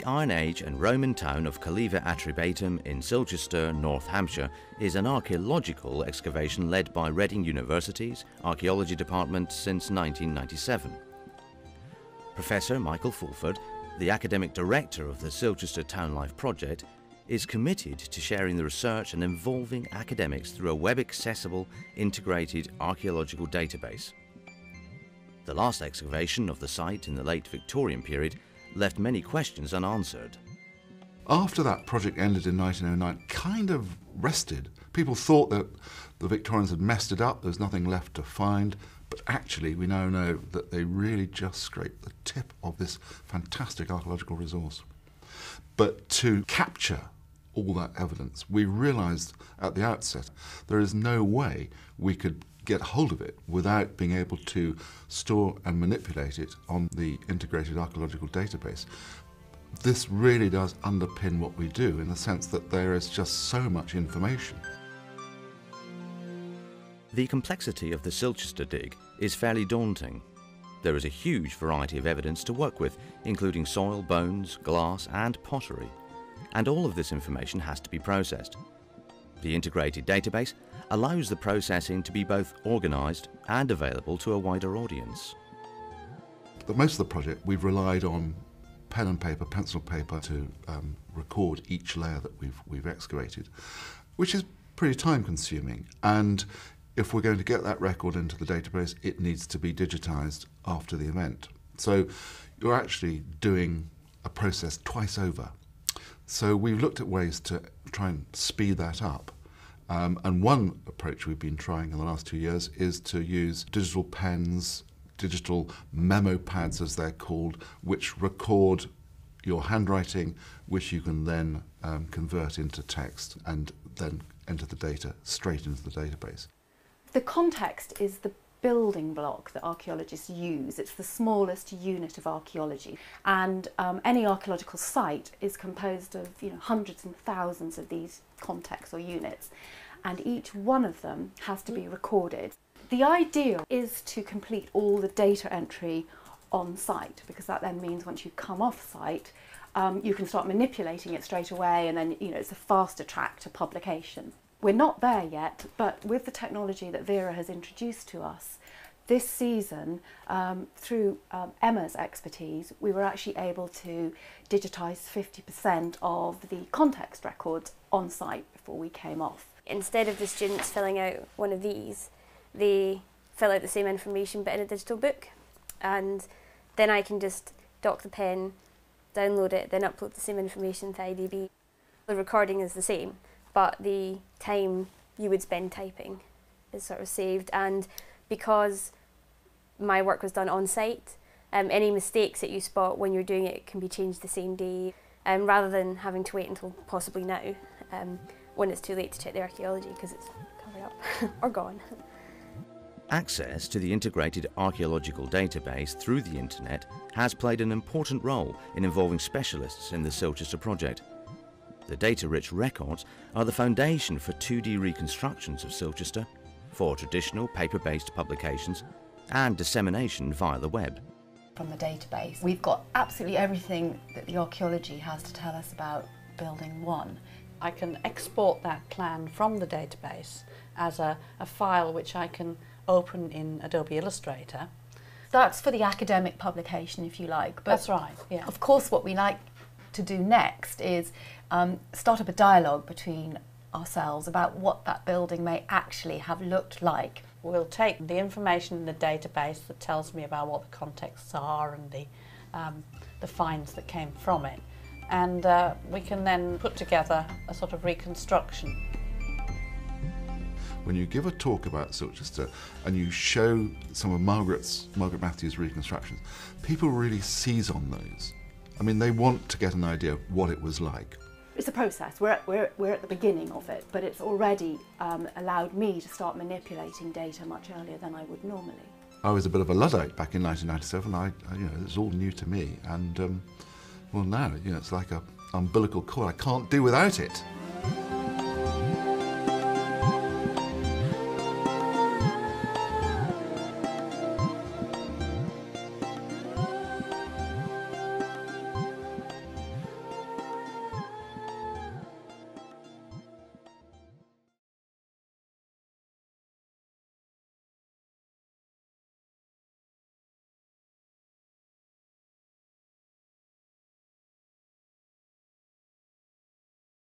The Iron Age and Roman town of Calleva Atrebatum in Silchester, North Hampshire, is an archaeological excavation led by Reading University's Archaeology Department since 1997. Professor Michael Fulford, the academic director of the Silchester Town Life Project, is committed to sharing the research and involving academics through a web-accessible, integrated archaeological database. The last excavation of the site in the late Victorian period left many questions unanswered. After that project ended in 1909, kind of rested. People thought that the Victorians had messed it up, there was nothing left to find, but actually we now know that they really just scraped the tip of this fantastic archaeological resource. But to capture all that evidence, we realised at the outset there is no way we could get hold of it without being able to store and manipulate it on the integrated archaeological database. This really does underpin what we do in the sense that there is just so much information. The complexity of the Silchester dig is fairly daunting. There is a huge variety of evidence to work with, including soil, bones, glass and pottery. And all of this information has to be processed. The integrated database allows the processing to be both organised and available to a wider audience. But most of the project we've relied on pen and paper, pencil paper to um, record each layer that we've, we've excavated, which is pretty time consuming. And if we're going to get that record into the database, it needs to be digitised after the event. So you're actually doing a process twice over. So we've looked at ways to try and speed that up. Um, and one approach we've been trying in the last two years is to use digital pens, digital memo pads as they're called, which record your handwriting, which you can then um, convert into text and then enter the data straight into the database. The context is the building block that archaeologists use. It's the smallest unit of archaeology and um, any archaeological site is composed of you know, hundreds and thousands of these contexts or units and each one of them has to be recorded. The idea is to complete all the data entry on site because that then means once you come off site um, you can start manipulating it straight away and then you know it's a faster track to publication. We're not there yet, but with the technology that Vera has introduced to us, this season, um, through um, Emma's expertise, we were actually able to digitise 50% of the context records on site before we came off. Instead of the students filling out one of these, they fill out the same information but in a digital book. And then I can just dock the pen, download it, then upload the same information to IDB. The recording is the same, but the time you would spend typing is sort of saved. And because my work was done on site, um, any mistakes that you spot when you're doing it can be changed the same day, um, rather than having to wait until possibly now um, when it's too late to check the archaeology because it's covered up or gone. Access to the integrated archaeological database through the internet has played an important role in involving specialists in the Silchester project. The data-rich records are the foundation for 2D reconstructions of Silchester, for traditional paper-based publications and dissemination via the web. From the database, we've got absolutely everything that the archaeology has to tell us about Building 1. I can export that plan from the database as a, a file which I can open in Adobe Illustrator. That's for the academic publication, if you like. But That's right, yeah. Of course, what we like to do next is um, start up a dialogue between ourselves about what that building may actually have looked like. We'll take the information in the database that tells me about what the contexts are and the, um, the finds that came from it, and uh, we can then put together a sort of reconstruction when you give a talk about Silchester and you show some of Margaret's, Margaret Matthews' reconstructions, people really seize on those. I mean, they want to get an idea of what it was like. It's a process. We're at, we're, we're at the beginning of it, but it's already um, allowed me to start manipulating data much earlier than I would normally. I was a bit of a Luddite back in 1997. I, I you know, it was all new to me, and um, well, now you know, it's like a umbilical cord. I can't do without it.